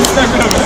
It's not going to